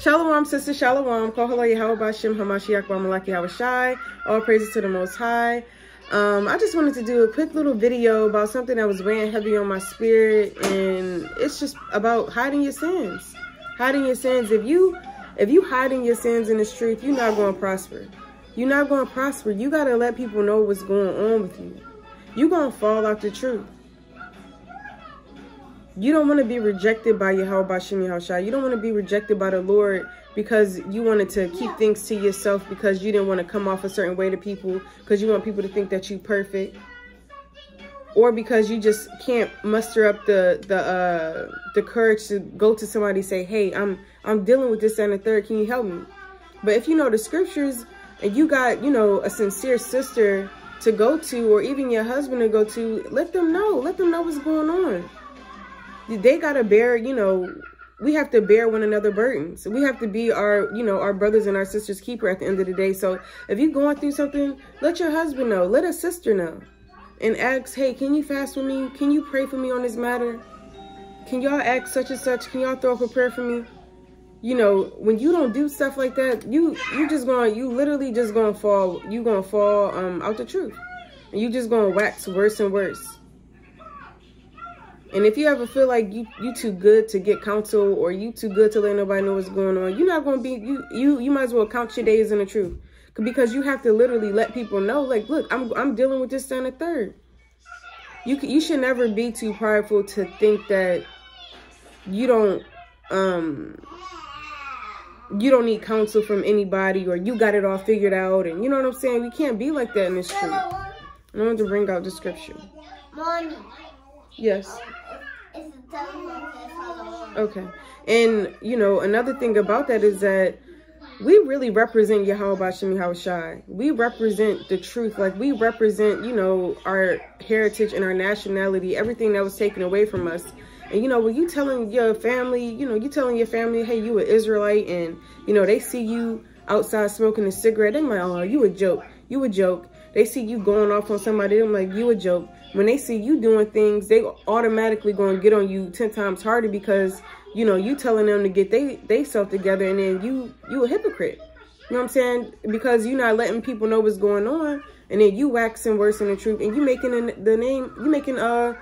Shalom, sister Shalom. Kohala Yahweh Shem Hamashiach Malaki Hawashai. All praises to the Most High. Um, I just wanted to do a quick little video about something that was weighing heavy on my spirit, and it's just about hiding your sins. Hiding your sins. If you if you hiding your sins in the truth, you're not going to prosper. You're not going to prosper. You got to let people know what's going on with you. You're going to fall out the truth. You don't want to be rejected by Yahweh Bashim Yahushua. You don't want to be rejected by the Lord because you wanted to keep things to yourself because you didn't want to come off a certain way to people because you want people to think that you're perfect. Or because you just can't muster up the the uh the courage to go to somebody say hey i'm i'm dealing with this and the third. Can you help me? But if you know the scriptures and you got you know a sincere sister to go to or even your husband to go to let them know. Let them know what's going on they gotta bear, you know, we have to bear one another burdens. We have to be our, you know, our brothers and our sisters keeper at the end of the day. So if you're going through something, let your husband know, let a sister know. And ask, hey, can you fast with me? Can you pray for me on this matter? Can y'all ask such and such? Can y'all throw up a prayer for me? You know, when you don't do stuff like that, you you just gonna, you literally just gonna fall you gonna fall um out the truth. And you just gonna wax worse and worse. And if you ever feel like you you too good to get counsel or you too good to let nobody know what's going on, you're not gonna be you you you might as well count your days in the truth. Because you have to literally let people know, like, look, I'm I'm dealing with this and a third. You you should never be too prideful to think that you don't um you don't need counsel from anybody or you got it all figured out and you know what I'm saying? We can't be like that in this truth. I want to bring out the scripture. Mommy. Yes. Okay. And, you know, another thing about that is that we really represent Yahweh Bashim Yahawashi. We represent the truth. Like, we represent, you know, our heritage and our nationality, everything that was taken away from us. And, you know, when you telling your family, you know, you telling your family, hey, you an Israelite, and, you know, they see you outside smoking a cigarette, they're like, oh, you a joke. You a joke. They see you going off on somebody, they're like, you a joke when they see you doing things, they automatically going to get on you 10 times harder because, you know, you telling them to get they, they self together and then you, you a hypocrite. You know what I'm saying? Because you're not letting people know what's going on and then you waxing worse than the truth and you making the, the name, you making uh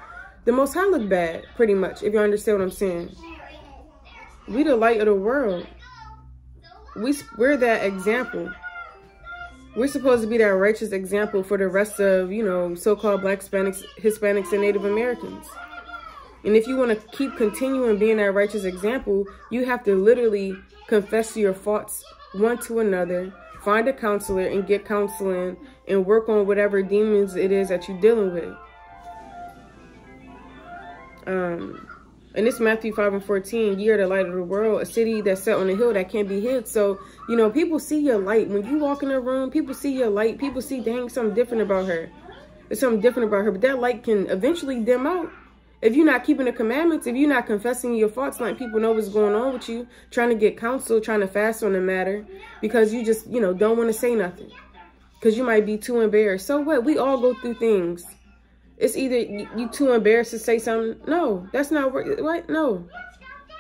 the most high look bad, pretty much, if you understand what I'm saying. We the light of the world. We, we're that example we're supposed to be that righteous example for the rest of, you know, so-called black Hispanics, Hispanics and Native Americans. And if you want to keep continuing being that righteous example, you have to literally confess your faults one to another, find a counselor and get counseling and work on whatever demons it is that you're dealing with. Um, and it's Matthew 5 and 14. Ye are the light of the world, a city that's set on a hill that can't be hid. So, you know, people see your light. When you walk in a room, people see your light. People see, dang, something different about her. There's something different about her. But that light can eventually dim out. If you're not keeping the commandments, if you're not confessing your faults, letting people know what's going on with you, trying to get counsel, trying to fast on the matter, because you just, you know, don't want to say nothing. Because you might be too embarrassed. So what? We all go through things. It's either you too embarrassed to say something. No, that's not what. No,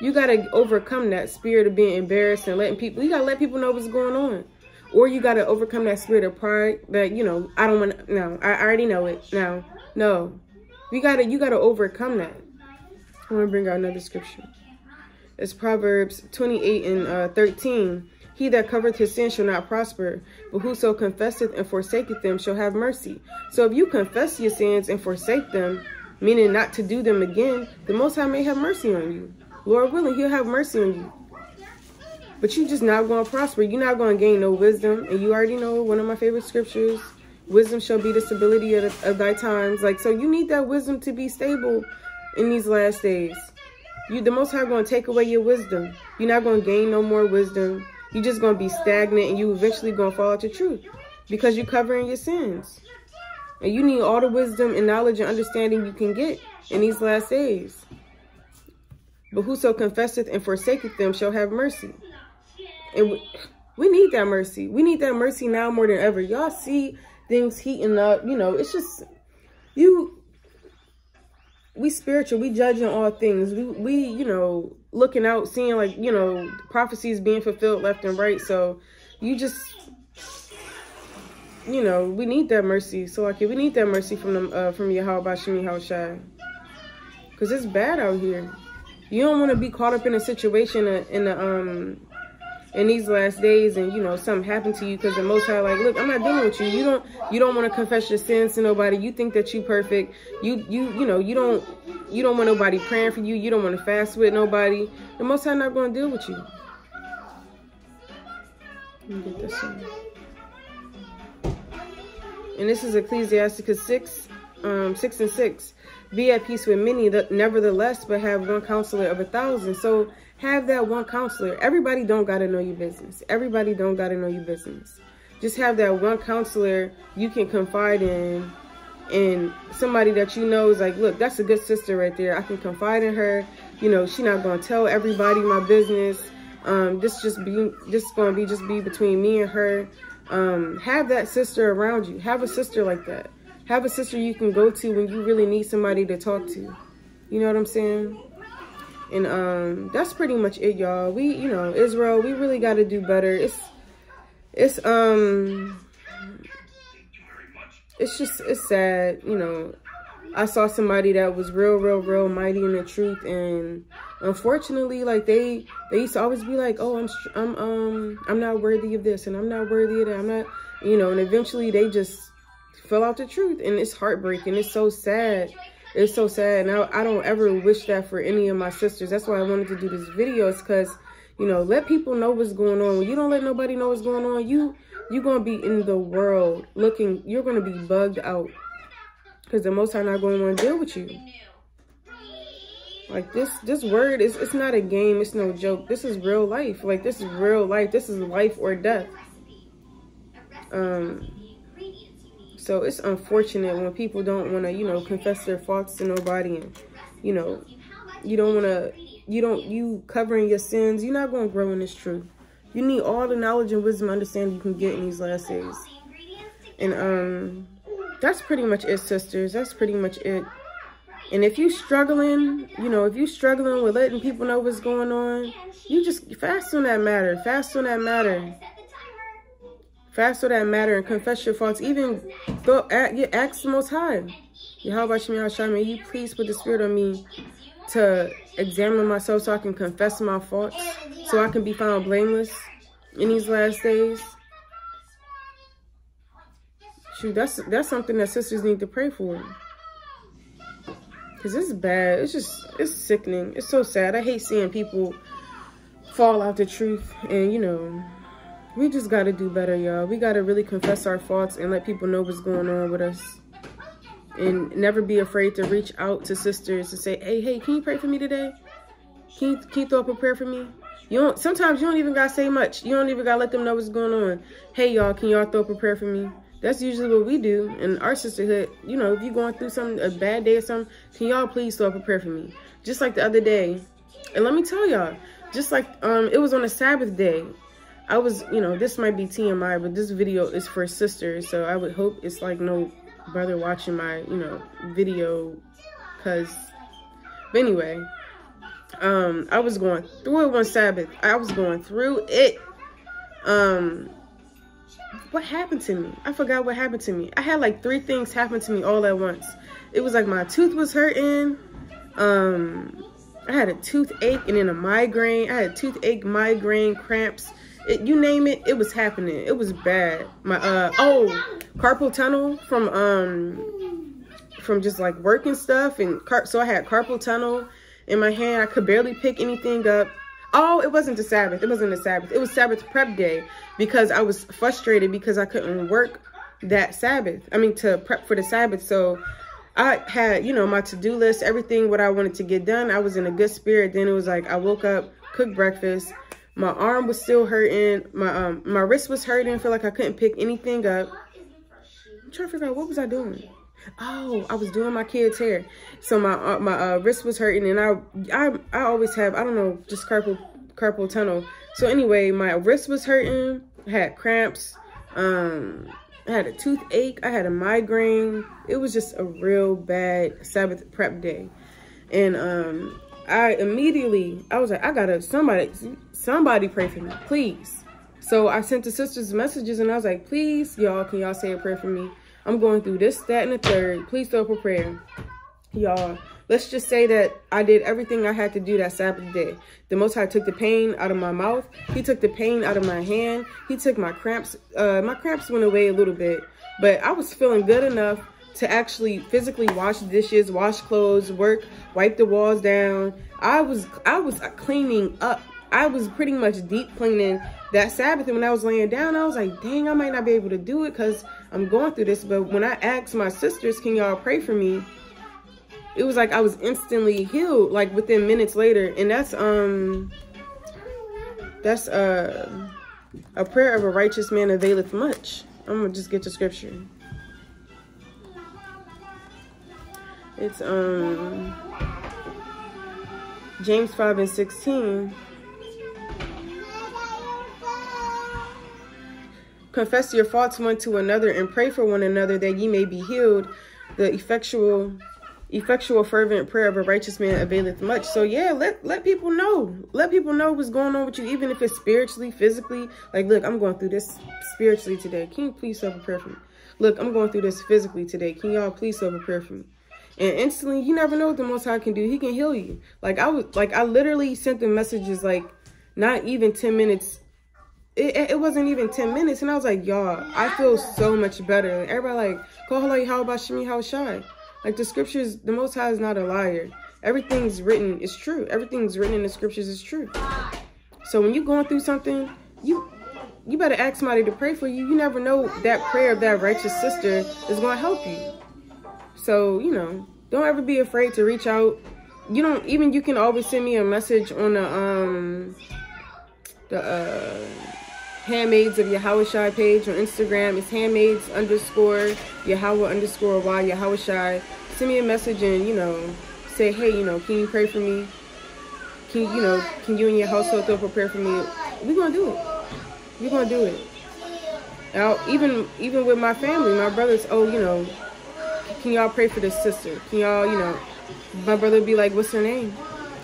you gotta overcome that spirit of being embarrassed and letting people. You gotta let people know what's going on, or you gotta overcome that spirit of pride that you know I don't want. to, No, I already know it. Now, no, you gotta you gotta overcome that. I want to bring out another scripture. It's Proverbs 28 and uh, 13. He that covereth his sin shall not prosper, but whoso confesseth and forsaketh them shall have mercy. So if you confess your sins and forsake them, meaning not to do them again, the Most High may have mercy on you. Lord willing, he'll have mercy on you. But you're just not going to prosper. You're not going to gain no wisdom. And you already know one of my favorite scriptures, wisdom shall be the stability of, of thy times. Like, so you need that wisdom to be stable in these last days. You, the Most High going to take away your wisdom. You're not going to gain no more wisdom you're just going to be stagnant and you eventually going to fall out the truth because you're covering your sins. And you need all the wisdom and knowledge and understanding you can get in these last days. But whoso confesseth and forsaketh them shall have mercy. And we, we need that mercy. We need that mercy now more than ever. Y'all see things heating up. You know, it's just, you, we spiritual. We judging all things. We, we, you know, looking out, seeing like, you know, prophecies being fulfilled left and right. So you just, you know, we need that mercy. So like, we need that mercy from them, uh, from Yahweh Shemi Haushai. Cause it's bad out here. You don't want to be caught up in a situation in the, um, in these last days and you know something happened to you because the most high like look i'm not dealing with you. You don't you don't want to confess your sins to nobody. You think that you perfect. You you you know you don't you don't want nobody praying for you. You don't want to fast with nobody. The most high not going to deal with you. Let me get this one. and this is ecclesiasticus 6 um 6 and 6 be at peace with many that nevertheless but have one counselor of a thousand. So have that one counselor. Everybody don't got to know your business. Everybody don't got to know your business. Just have that one counselor you can confide in and somebody that you know is like, look, that's a good sister right there. I can confide in her. You know, she not going to tell everybody my business. Um, this just be, this going to be just be between me and her. Um, have that sister around you. Have a sister like that. Have a sister you can go to when you really need somebody to talk to. You know what I'm saying? And um, that's pretty much it, y'all. We, you know, Israel, we really got to do better. It's, it's, um, it's just, it's sad, you know. I saw somebody that was real, real, real mighty in the truth, and unfortunately, like they, they used to always be like, "Oh, I'm, I'm, um, I'm not worthy of this, and I'm not worthy of that. I'm not, you know." And eventually, they just fell out the truth, and it's heartbreaking. It's so sad it's so sad. And I, I don't ever wish that for any of my sisters. That's why I wanted to do this video is because, you know, let people know what's going on. When you don't let nobody know what's going on, you, you're going to be in the world looking, you're going to be bugged out. Because the Most High not going to want to deal with you. Like this, this word is, it's not a game. It's no joke. This is real life. Like this is real life. This is life or death. Um, so it's unfortunate when people don't want to, you know, confess their faults to nobody and, you know, you don't want to, you don't, you covering your sins, you're not going to grow in this truth. You need all the knowledge and wisdom and understanding you can get in these last days. And um, that's pretty much it, sisters. That's pretty much it. And if you struggling, you know, if you're struggling with letting people know what's going on, you just fast on that matter. Fast on that matter. Fast on that matter and confess your faults. Even go ask the Most High. Yahweh Shemi may you please put the spirit on me to examine myself so I can confess my faults, so I can be found blameless in these last days. Shoot, that's that's something that sisters need to pray for. Cause it's bad. It's just it's sickening. It's so sad. I hate seeing people fall out the truth and you know we just got to do better, y'all. We got to really confess our faults and let people know what's going on with us. And never be afraid to reach out to sisters and say, hey, hey, can you pray for me today? Can you, can you throw up a prayer for me? You don't, sometimes you don't even got to say much. You don't even got to let them know what's going on. Hey, y'all, can y'all throw up a prayer for me? That's usually what we do in our sisterhood. You know, if you're going through some a bad day or something, can y'all please throw up a prayer for me? Just like the other day. And let me tell y'all, just like um, it was on a Sabbath day. I was, you know, this might be TMI, but this video is for sisters. So I would hope it's like no brother watching my, you know, video. Cause, but anyway, um, I was going through it one Sabbath. I was going through it. Um, what happened to me? I forgot what happened to me. I had like three things happen to me all at once. It was like my tooth was hurting. Um, I had a toothache and then a migraine. I had toothache, migraine, cramps, it, you name it, it was happening. It was bad. My uh oh, carpal tunnel from um from just like working stuff and car so I had carpal tunnel in my hand. I could barely pick anything up. Oh, it wasn't the Sabbath. It wasn't the Sabbath. It was Sabbath prep day because I was frustrated because I couldn't work that Sabbath. I mean, to prep for the Sabbath. So I had, you know, my to-do list, everything what I wanted to get done. I was in a good spirit. Then it was like I woke up, cooked breakfast, my arm was still hurting. My um my wrist was hurting. feel like I couldn't pick anything up. I'm trying to figure out what was I doing. Oh, I was doing my kid's hair. So my uh, my uh, wrist was hurting, and I I I always have I don't know just carpal carpal tunnel. So anyway, my wrist was hurting. I had cramps. Um, I had a toothache. I had a migraine. It was just a real bad Sabbath prep day, and um I immediately, I was like, I gotta, somebody, somebody pray for me, please. So I sent the sisters messages and I was like, please, y'all, can y'all say a prayer for me? I'm going through this, that, and the third. Please throw up a prayer. Y'all, let's just say that I did everything I had to do that Sabbath day. The Most High took the pain out of my mouth. He took the pain out of my hand. He took my cramps. Uh, my cramps went away a little bit, but I was feeling good enough to actually physically wash dishes, wash clothes, work, wipe the walls down. I was I was cleaning up. I was pretty much deep cleaning that Sabbath. And when I was laying down, I was like, dang, I might not be able to do it because I'm going through this. But when I asked my sisters, can y'all pray for me? It was like I was instantly healed, like within minutes later. And that's um that's uh a prayer of a righteous man availeth much. I'm gonna just get the scripture. It's um James 5 and 16. Confess your faults one to another and pray for one another that ye may be healed. The effectual effectual fervent prayer of a righteous man availeth much. So yeah, let let people know. Let people know what's going on with you, even if it's spiritually, physically. Like, look, I'm going through this spiritually today. Can you please have a prayer for me? Look, I'm going through this physically today. Can y'all please have a prayer for me? And instantly, you never know what the Most High can do. He can heal you. Like I was, like I literally sent them messages like not even 10 minutes. It, it wasn't even 10 minutes. And I was like, y'all, I feel so much better. And everybody like, Kohalai, how about Shimi, how shy? Like the scriptures, the Most High is not a liar. Everything's written is true. Everything's written in the scriptures is true. So when you're going through something, you you better ask somebody to pray for you. You never know that prayer of that righteous sister is going to help you. So, you know, don't ever be afraid to reach out. You don't, even you can always send me a message on the, um, the, uh, Handmaids of Yahawashi page on Instagram. It's handmaids underscore Yahweh underscore Y Yahawashi. Send me a message and, you know, say, hey, you know, can you pray for me? Can you, know, can you and your household throw prayer for me? We're to do it. We're to do it. Now, even, even with my family, my brothers, oh, you know, can y'all pray for this sister? Can y'all, you know, my brother be like, what's her name?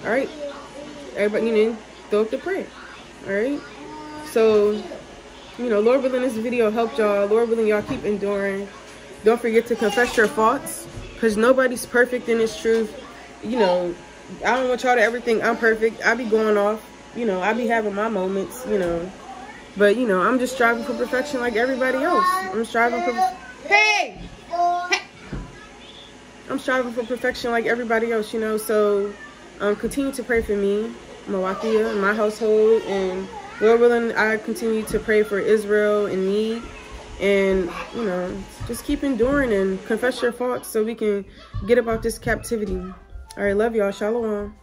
All right. Everybody, you know, throw up the prayer. All right. So, you know, Lord willing, this video helped y'all. Lord willing, y'all keep enduring. Don't forget to confess your faults because nobody's perfect in this truth. You know, I don't want y'all to ever think I'm perfect. I be going off. You know, I be having my moments, you know. But, you know, I'm just striving for perfection like everybody else. I'm striving for... Hey! I'm striving for perfection like everybody else, you know. So um, continue to pray for me, Mawathiyah, and my household. And Lord willing, I continue to pray for Israel in need. And, you know, just keep enduring and confess your faults so we can get about this captivity. All right, love y'all. Shalom.